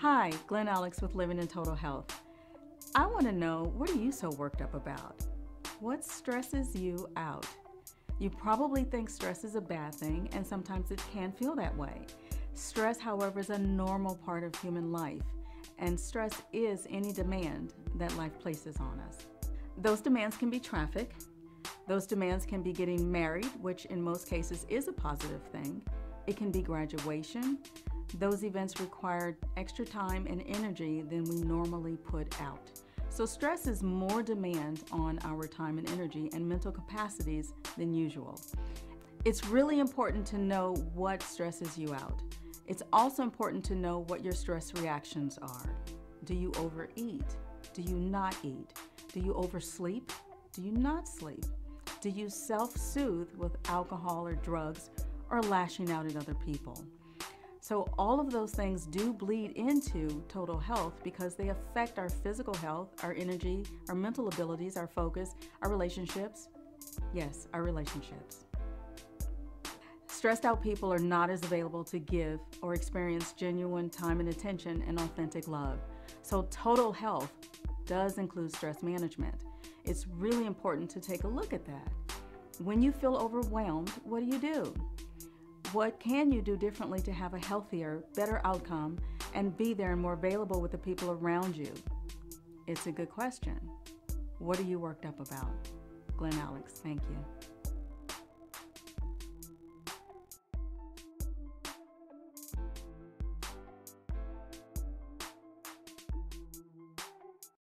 Hi, Glen Alex with Living in Total Health. I want to know what are you so worked up about? What stresses you out? You probably think stress is a bad thing, and sometimes it can feel that way. Stress, however, is a normal part of human life, and stress is any demand that life places on us. Those demands can be traffic, those demands can be getting married, which in most cases is a positive thing. It can be graduation, those events require extra time and energy than we normally put out. So stress is more demand on our time and energy and mental capacities than usual. It's really important to know what stresses you out. It's also important to know what your stress reactions are. Do you overeat? Do you not eat? Do you oversleep? Do you not sleep? Do you self-soothe with alcohol or drugs or lashing out at other people? So all of those things do bleed into total health because they affect our physical health, our energy, our mental abilities, our focus, our relationships. Yes, our relationships. Stressed out people are not as available to give or experience genuine time and attention and authentic love. So total health does include stress management. It's really important to take a look at that. When you feel overwhelmed, what do you do? What can you do differently to have a healthier, better outcome and be there and more available with the people around you? It's a good question. What are you worked up about? Glen Alex, thank you.